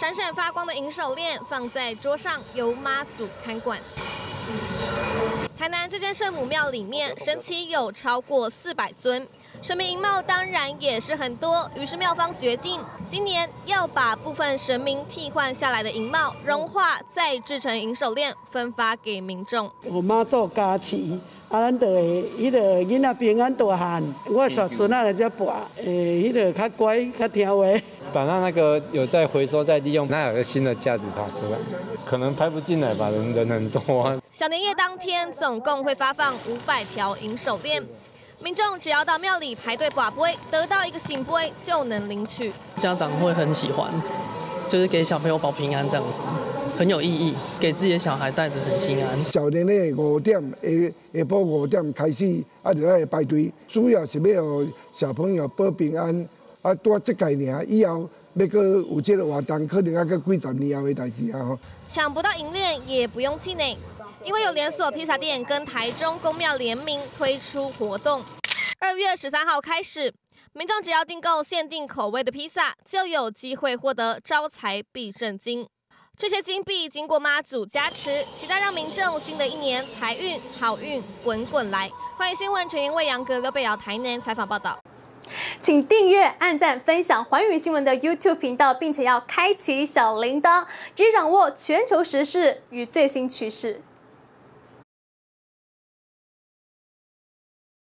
闪闪发光的银手链放在桌上，由妈祖看管。台南这间圣母庙里面，神奇有超过四百尊，神明银帽当然也是很多。于是庙方决定，今年要把部分神明替换下来的银帽融化，再制成银手链，分发给民众。我妈做家旗。啊，咱就会迄个囡仔平安大汉，我带孙仔来遮博，诶，迄个较乖、较听话。把它那个有在回收、再利用，那有个新的价值跑出来，可能拍不进来吧，人人很多。小年夜当天，总共会发放五百条银手链，民众只要到庙里排队把杯，得到一个醒杯就能领取。家长会很喜欢，就是给小朋友保平安这样子。很有意义，给自己的小孩带着很心安。早年咧五点下下晡五点开始，啊就来排队，主要是要小朋友保平安。啊，多这概念，以后要搁有这个活动，可能要搁几十年后的代志啊！抢不到银链也不用气馁，因为有连锁披萨店跟台中公庙联名推出活动。二月十三号开始，民众只要订购限定口味的披萨，就有机会获得招财必胜金。这些金币经过妈祖加持，期待让民众新的一年财运好运滚滚来。欢迎新闻陈彦卫、杨格、刘贝瑶台南采访报道。请订阅、按赞、分享环宇新闻的 YouTube 频道，并且要开启小铃铛，即掌握全球时事与最新趋势。